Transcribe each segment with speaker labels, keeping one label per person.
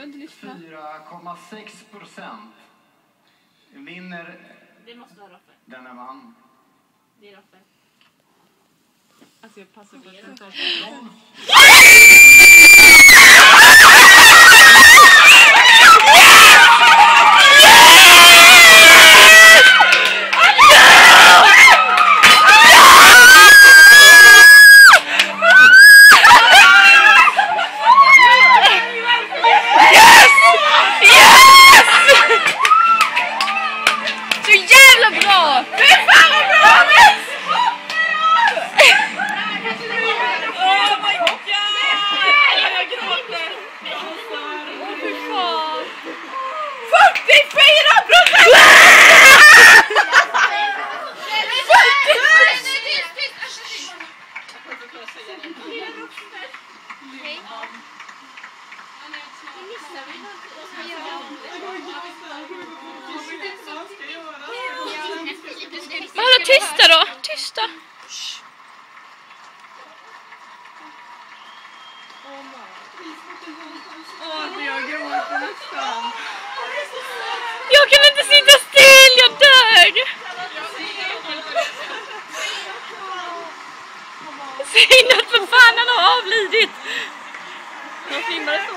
Speaker 1: Vill inte lyssna.
Speaker 2: 44,6 procent. Vinner
Speaker 3: Det måste vara Roffe.
Speaker 2: denna man.
Speaker 3: Det är Roffe.
Speaker 1: Alltså jag passar på att
Speaker 3: 44 procent!
Speaker 1: Men hålla tysta då! Tysta!
Speaker 4: Åh, jag gråter nästan.
Speaker 1: Något för fan, han har avlidit! Jag filmade så.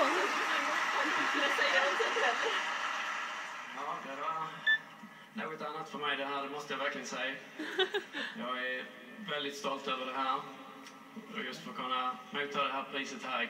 Speaker 5: Ja, det var något annat för mig det här, det måste jag verkligen säga. Jag är väldigt stolt över det här. Och just för att kunna motta det här priset här